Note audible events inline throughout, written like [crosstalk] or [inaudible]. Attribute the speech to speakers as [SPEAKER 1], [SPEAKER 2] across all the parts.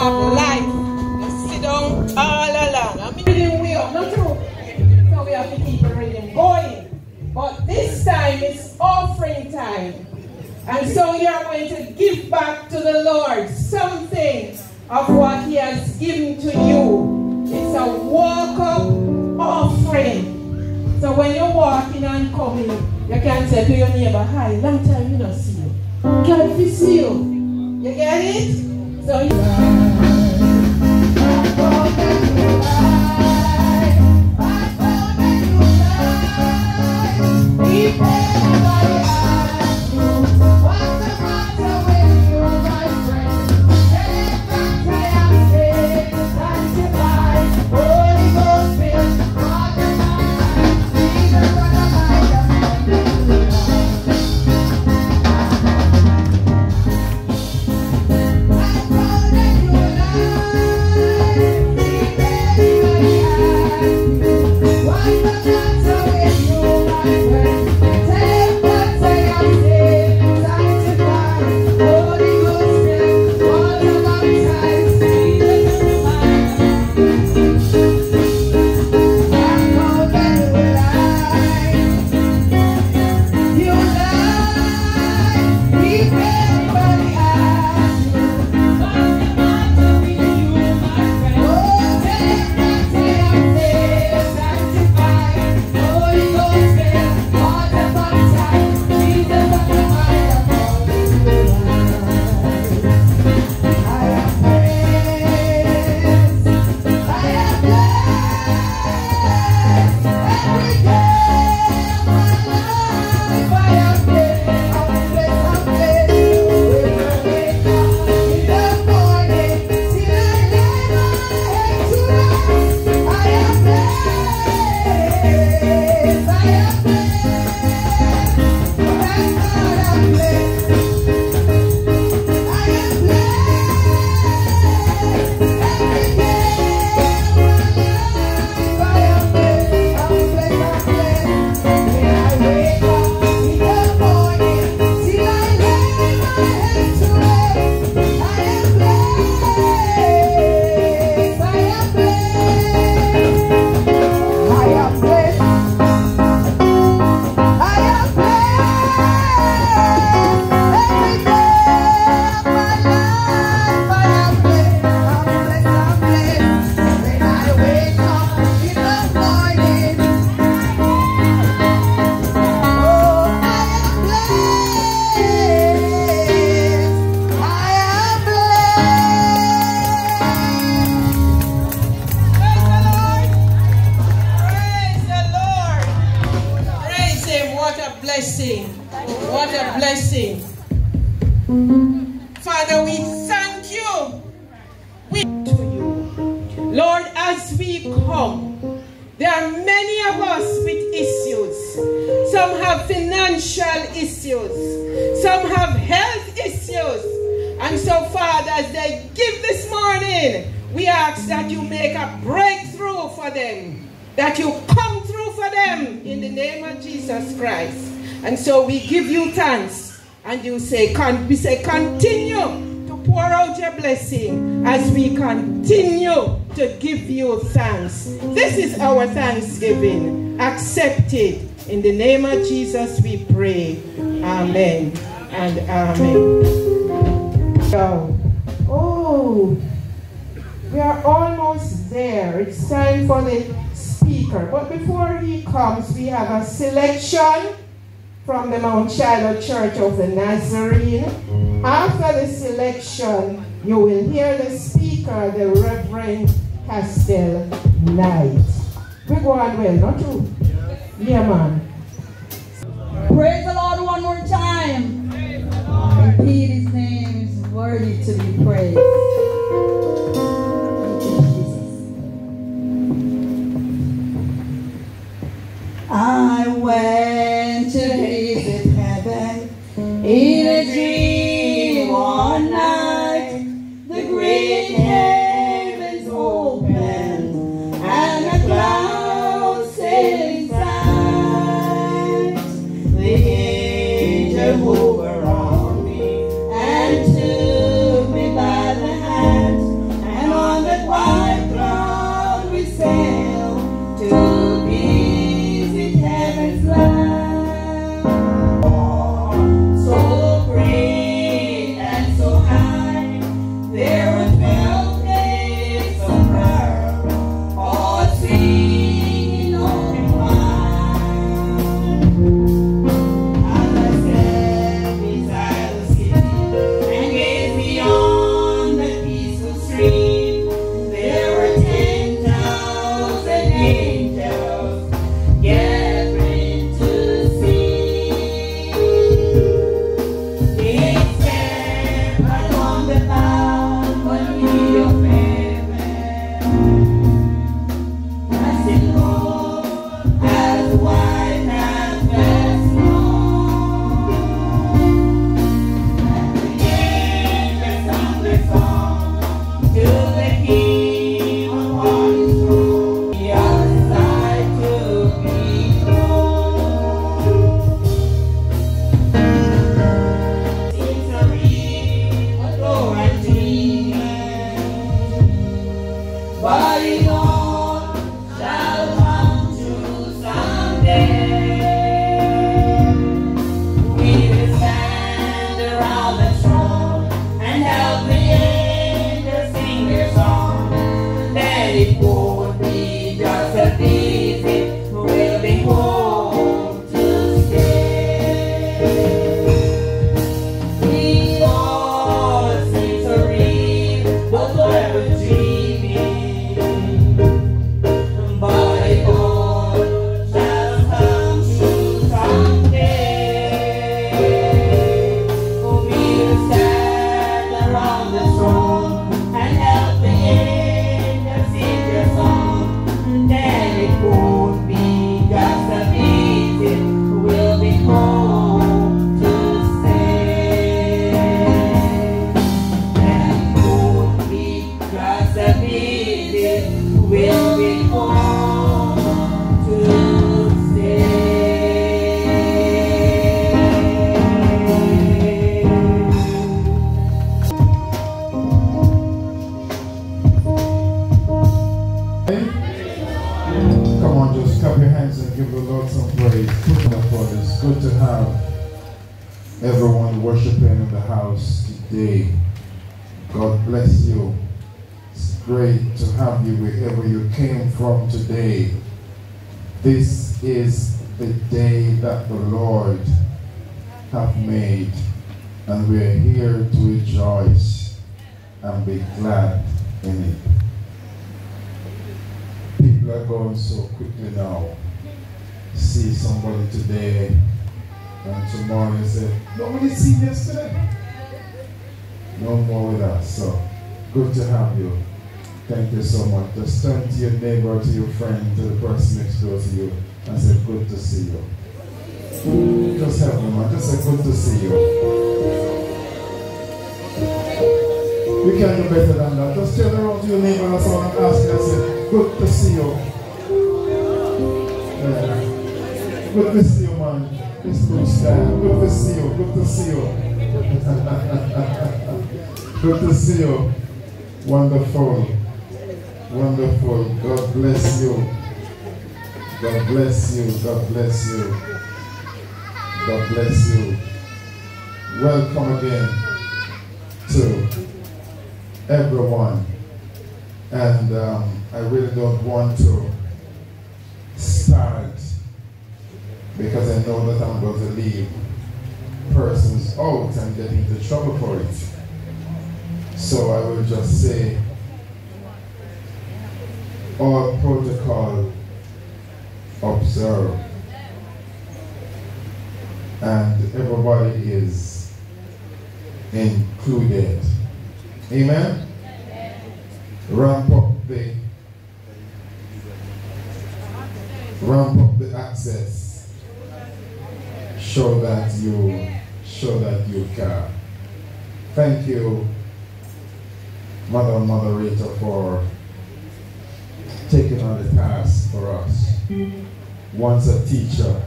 [SPEAKER 1] Um, life. Just sit down all along. I mean, reading we up, not true. So we have to keep the reading going. But this time is offering time. And so you are going to give back to the Lord something of what He has given to you. It's a walk up offering. So when you're walking and coming, you can say to your neighbor, Hi, long time you don't see you. Can we see you? You get it? So you Father, we thank you. We to you. Lord, as we come, there are many of us with issues. Some have financial issues. Some have health issues. And so, Father, as they give this morning, we ask that you make a breakthrough for them. That you come through for them in the name of Jesus Christ. And so we give you thanks. And you say, con- we say, continue to pour out your blessing as we continue to give you thanks. This is our thanksgiving. Accepted. In the name of Jesus we pray. Amen and amen. So, oh, we are almost there. It's time for the speaker. But before he comes, we have a selection from the Mount Shiloh Church of the Nazarene. Mm. After the selection, you will hear the speaker, the Reverend Castell Knight. We go on well, not true? Yeah, man.
[SPEAKER 2] Praise the Lord one more time. Indeed, his name is worthy to be praised. Great
[SPEAKER 1] to
[SPEAKER 3] have you wherever you came from today. This is the day that the Lord hath made, and we are here to rejoice and be glad in it. People are going so quickly now. See somebody today, and tomorrow they say, nobody seen yesterday. No more with us. So good to have you. Thank you so much. Just turn to your neighbor, to your friend, to the person next door to you, and say, good to see you. Just help them, man. Just say, good to see you. We can do better than that. Just turn around to your neighbor and someone and ask them, say, good to see you. Yeah. Good to see you, man. It's good stand. Good to see you. Good to see you. [laughs] Good to see you. Wonderful. Wonderful. God bless you. God bless you. God bless you. God bless you. Welcome again to everyone. And um, I really don't want to start because I know that I'm going to leave persons out and get into trouble for it. So I will just say, all protocol observed. And everybody is included. Amen? Ramp up the ramp up the access. Show that you show that you care. Thank you Mother Moderator for taking on the task for us. Once a teacher,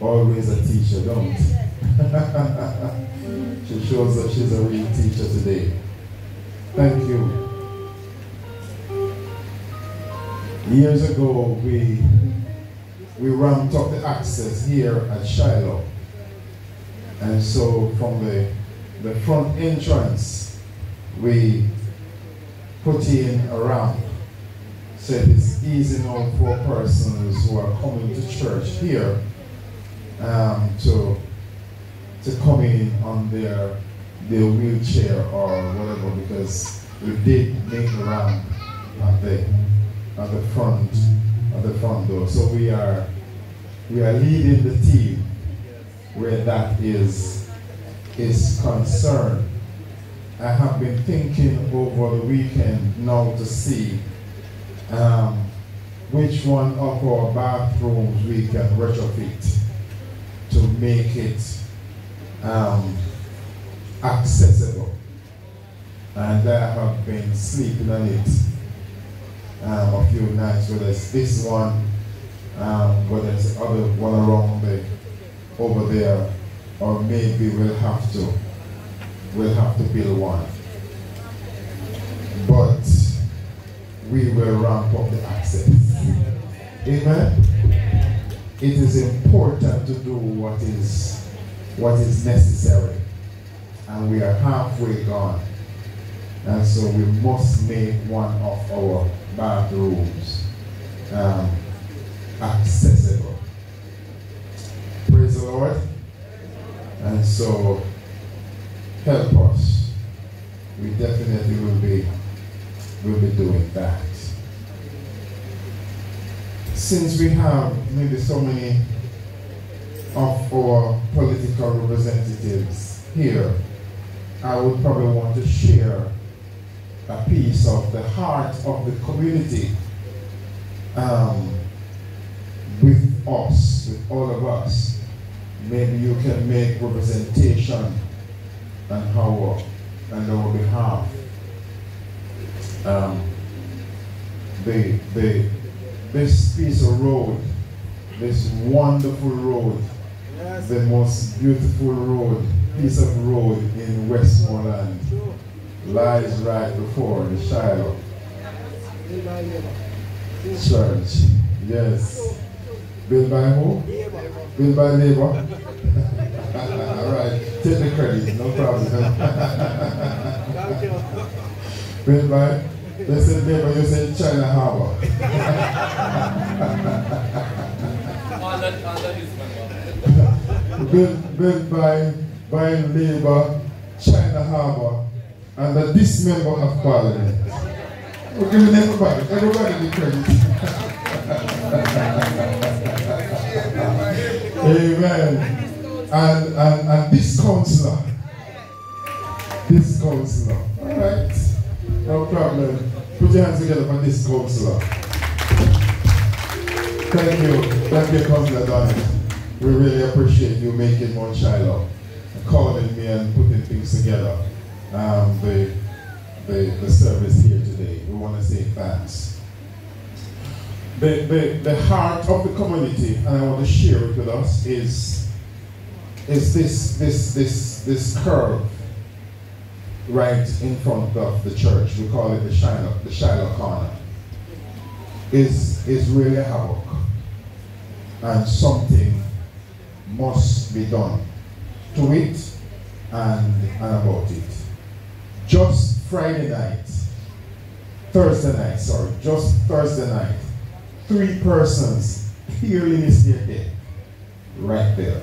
[SPEAKER 3] always a teacher, don't? [laughs] she shows that she's a real teacher today. Thank you. Years ago, we we ramped up the access here at Shiloh. And so from the, the front entrance, we put in a ramp so it's easy now for persons who are coming to church here um, to to come in on their their wheelchair or whatever because we did make a ramp at the at the front at the front door. So we are we are leading the team where that is is concerned. I have been thinking over the weekend now to see um, which one of our bathrooms we can retrofit to make it um, accessible. And I have been sleeping on it um, a few nights, whether it's this one, um, whether it's the other one around the, over there, or maybe we'll have to we'll have to build one. But we will ramp up the access. Amen. It is important to do what is what is necessary. And we are halfway gone. And so we must make one of our bathrooms um, accessible. Praise the Lord. And so help us. We definitely will be will be doing that. Since we have maybe so many of our political representatives here, I would probably want to share a piece of the heart of the community um, with us, with all of us. Maybe you can make representation and our and our behalf. Um, the, the, this piece of road, this wonderful road, the most beautiful road, piece of road in Westmoreland, lies right before the Shiloh Church. Yes. Built by who? Built by labor. [laughs] All right, take the credit, no problem. [laughs] Built by, they said labor, you said China Harbor. [laughs] built, built by, by labor, China Harbor, and the dismember of parliament. We're giving everybody, everybody the credit. [laughs] Amen. And, and, and this counselor, this counselor, all right, no problem. Put your hands together for this counselor. Thank you, thank you, Councillor Donald. We really appreciate you making Mount Shiloh, calling me and putting things together. Um, the, the, the service here today. We want to say thanks. The, the, the heart of the community, and I want to share it with us, is, is this, this, this, this curve right in front of the church. We call it the Shiloh, the Shiloh corner. Is, is really havoc. And something must be done to it and, and about it. Just Friday night, Thursday night, sorry, just Thursday night, three persons clearly death right there.